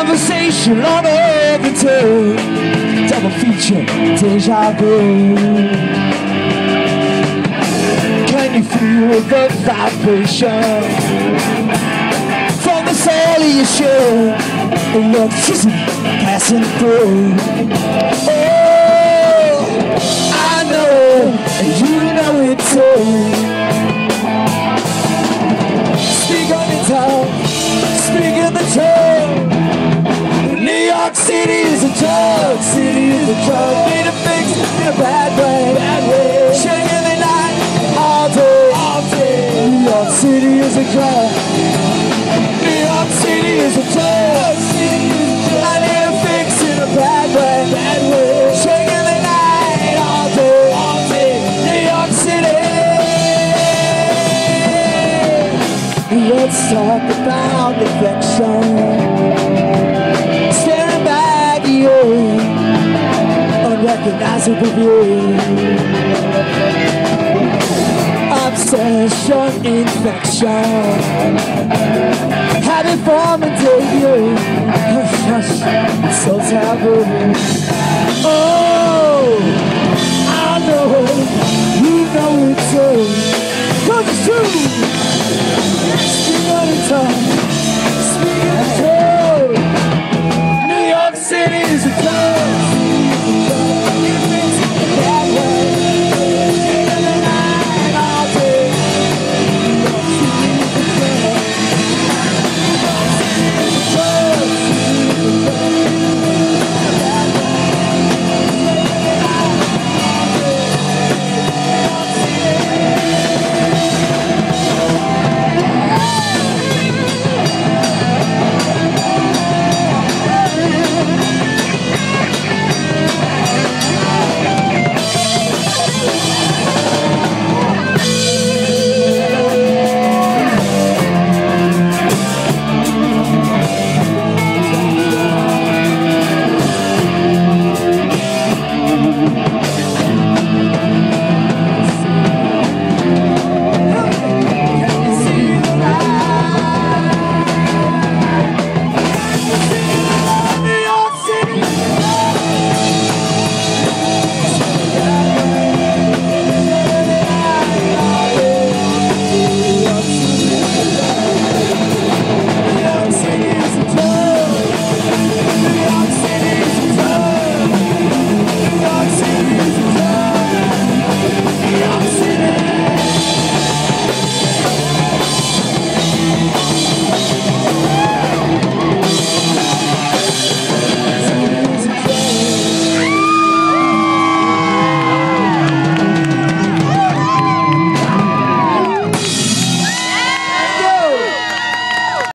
Conversation on every turn. Double feature, deja vu. Can you feel the vibration? From the soul of your show Electricity passing through City is a drug, city is a drug. Need a fix in a bad way, bad way. Shaking the night, all day, all day. New York City is a drug. New York City is a drug, I need a fix in a bad way, bad way. Shaking the night, all day, all day. New York City. Let's talk about affection Unrecognizable view Obsession, infection. Habit form and debut Hush, hush, it's so taboo. Oh, I know. You know it too. It's true